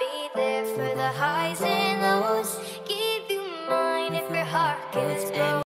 be there for the highs and lows. Give you mine if your heart gets broken.